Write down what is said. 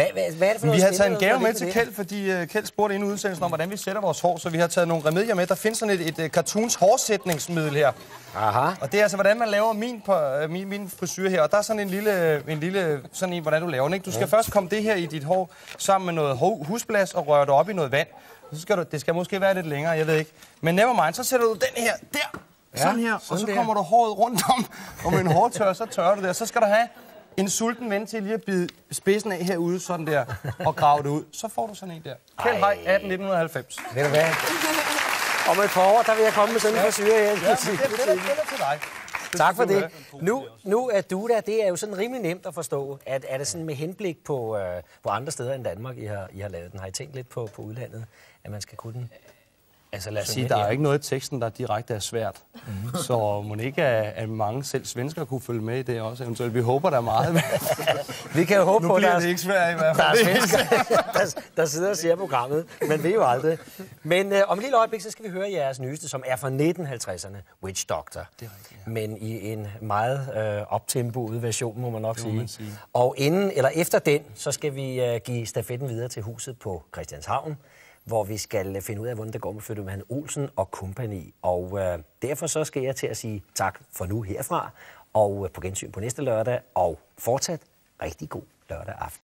Hvad, hvad, hvad er det for Vi har taget en gave med til? Kjeld, fordi uh, Kjeld spurgte inden udsendelsen om, hvordan vi sætter vores hår, så vi har taget nogle remedier med. Der findes sådan et, et uh, cartoons hårsætningsmiddel her. Aha. Og det er altså, hvordan man laver min, på, uh, min, min frisyr her. Og der er sådan en lille, en lille sådan en, hvordan du laver den. Ikke? Du skal ja. først komme det her i dit hår sammen med noget husblas og røre det op i noget vand. Så skal du, det skal måske være lidt længere, jeg ved ikke. Men never mind, så sætter du den her der. Ja, sådan her, og så der. kommer du håret rundt om, og med en hårtør, så tørrer du det. Og så skal du have en sulten ven til lige at bide spidsen af herude, sådan der, og grave det ud. Så får du sådan en der. Kjeld Hej, 18 1990. Ved du hvad? Om et par år, der vil jeg komme med sådan en frisyr her. Ja, det, det, det, det er til dig. Tak for det. Nu, nu er du der, det er jo sådan rimelig nemt at forstå. At, er det sådan med henblik på, øh, på andre steder end Danmark, I har, I har lavet den? Har I tænkt lidt på, på udlandet, at man skal kunne den? Altså lad os sige, der er ikke noget i teksten, der direkte er svært. Mm. Så må ikke, at, mange selv svensker kunne følge med i det også eventuelt. Vi håber der meget. Vi kan jo håbe nu på, at der, det ikke svært i hvert der er fald. svensker, der, der sidder og ser programmet. Man ved jo aldrig. Men øh, om et lille øjeblik, så skal vi høre jeres nyeste, som er fra 1950'erne, Witch Doctor. Det er rigtigt, ja. Men i en meget øh, optempoet version, må man nok må sige. man sige. Og inden, eller efter den, så skal vi øh, give stafetten videre til huset på Christianshavn, hvor vi skal finde ud af, hvordan det går med Fødemann Olsen og kompagni. Og øh, derfor så skal jeg til at sige tak for nu herfra, og øh, på gensyn på næste lørdag, og fortsat rigtig god lørdag aften.